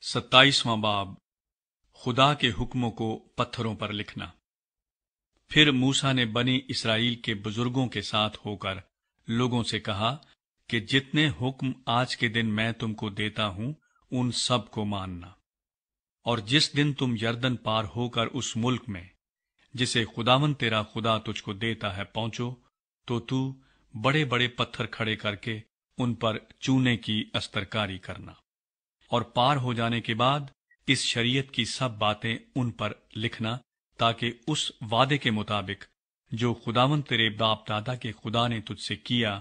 ستائیسواں باب، خدا کے حکموں کو پتھروں پر لکھنا۔ پھر موسا نے بنی اسرائیل کے بزرگوں کے ساتھ ہو کر لوگوں سے کہا کہ جتنے حکم آج کے دن میں تم کو دیتا ہوں، ان سب کو ماننا۔ اور جس دن تم یردن پار ہو کر اس ملک میں، جسے خداون تیرا خدا تجھ کو دیتا ہے، پہنچو، تو تو بڑے بڑے پتھر کھڑے کر کے ان پر چونے کی استرکاری کرنا۔ اور پار ہو جانے کے بعد اس شریعت کی سب باتیں ان پر لکھنا تاکہ اس وعدے کے مطابق جو خداون تیرے باپ دادا کے خدا نے تجھ سے کیا،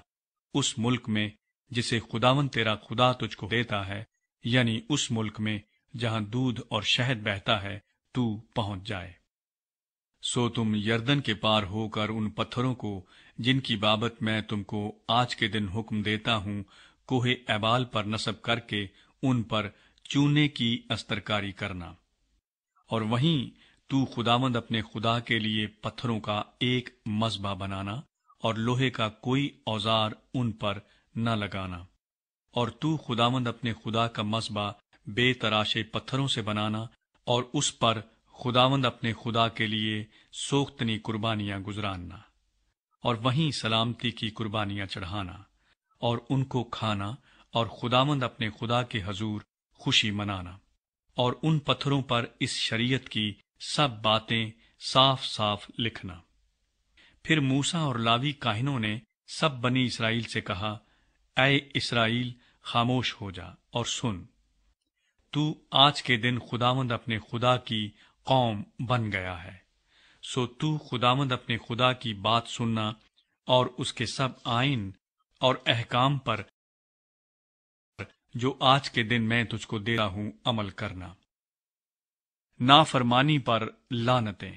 اس ملک میں جسے خداون تیرا خدا تجھ کو دیتا ہے یعنی اس ملک میں جہاں دودھ اور شہد بہتا ہے، تو پہنچ جائے۔ سو تم یردن کے پار ہو کر ان پتھروں کو جن کی بابت میں تم کو آج کے دن حکم دیتا ہوں، کوہ ایبال پر نصب کر کے ان پر چونے کی استرکاری کرنا۔ اور وہیں تو خدامند اپنے خدا کے لیے پتھروں کا ایک مذبح بنانا اور لوہے کا کوئی اوزار ان پر نہ لگانا۔ اور تو خدامند اپنے خدا کا مذبح بے تراشے پتھروں سے بنانا اور اس پر خداوند اپنے خدا کے لیے سوختنی قربانیاں گزراننا۔ اور وہیں سلامتی کی قربانیاں چڑھانا اور ان کو کھانا اور خداوند اپنے خدا کے حضور خوشی منانا۔ اور ان پتھروں پر اس شریعت کی سب باتیں صاف صاف لکھنا۔ پھر موسا اور لاوی کاہنوں نے سب بنی اسرائیل سے کہا، اے اسرائیل، خاموش ہو جا اور سن۔ تو آج کے دن خداوند اپنے خدا کی قوم بن گیا ہے۔ سو تو خداوند اپنے خدا کی بات سننا اور اس کے سب آئین اور احکام پر جو آج کے دن میں تجھ کو دے رہا ہوں عمل کرنا۔ نافرمانی پر لانتیں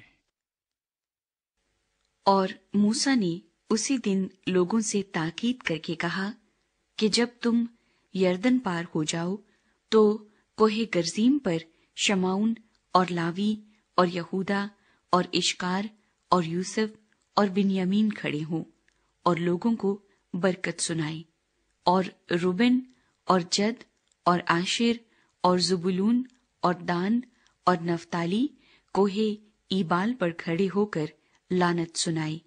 اور موسا نے اسی دن لوگوں سے تاکید کر کے کہا کہ جب تم یردن پار ہو جاؤ تو کوہ گرزیم پر شماؤن اور لاوی اور یہودا اور اشکار اور یوسف اور بنیامین کھڑے ہوں اور لوگوں کو برکت سنائے اور روبن اور جد اور عاشر اور زبلون اور دان اور نفتالی کوہے ایبال پر کھڑے ہو کر لانت سنائی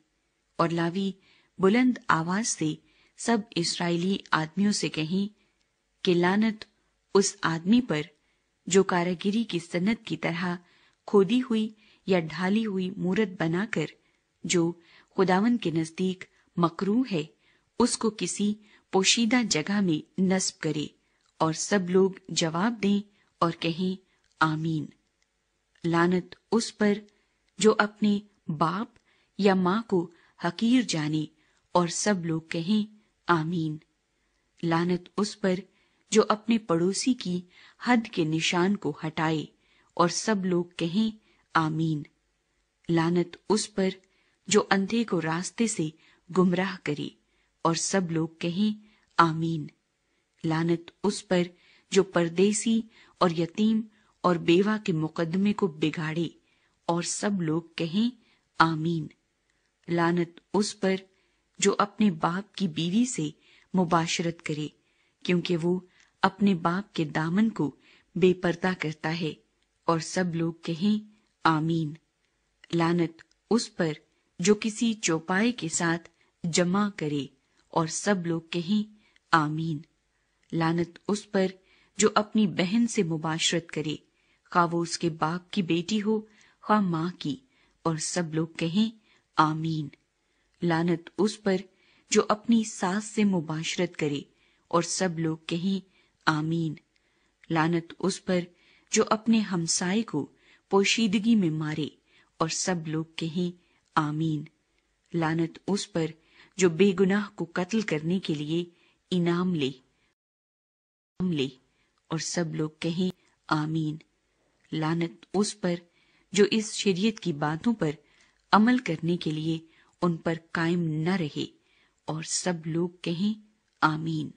اور لاوی بلند آواز سے سب اسرائیلی آدمیوں سے کہیں کہ لانت اس آدمی پر جو کاراگری کی صنعت کی طرح کھودی ہوئی یا ڈھالی ہوئی مورت بنا کر جو خداون کے نزدیک مکرو ہے، اس کو کسی پوشیدہ جگہ میں نصب کرے اور سب لوگ جواب دیں اور کہیں آمین۔ لانت اس پر جو اپنے باپ یا ماں کو حقیر جانے اور سب لوگ کہیں آمین۔ لانت اس پر جو اپنے پڑوسی کی حد کے نشان کو ہٹائے اور سب لوگ کہیں آمین۔ لانت اس پر جو اندھے کو راستے سے گمراہ کرے اور سب لوگ کہیں آمین۔ لانت اس پر جو پردیسی اور یتیم اور بیوہ کے مقدمے کو بگاڑے اور سب لوگ کہیں آمین۔ لانت اس پر جو اپنے باپ کی بیوی سے مباشرت کرے، کیونکہ وہ اپنے باپ کے دامن کو بے پردہ کرتا ہے اور سب لوگ کہیں آمین۔ لانت اس پر جو کسی چوپائے کے ساتھ جمع کرے۔ اور سب لوگ کہیں آمین۔ لانت اس پر جو اپنی بہن سے مباشرت کرے۔ خواہ وہ اس کے باپ کی بیٹی ہو، خواہ ماں کی، اور سب لوگ کہیں آمین۔ لانت اس پر جو اپنی ساس سے مباشرت کرے، اور سب لوگ کہیں آمین۔ لانت اس پر جو اپنے ہمسائے کو پوشیدگی میں مارے، اور سب لوگ کہیں آمین۔ لانت اس پر جو بے گناہ کو قتل کرنے کے لیے انعام لے لے، اور سب لوگ کہیں آمین۔ لانت اس پر جو اس شریعت کی باتوں پر عمل کرنے کے لیے ان پر قائم نہ رہے، اور سب لوگ کہیں آمین۔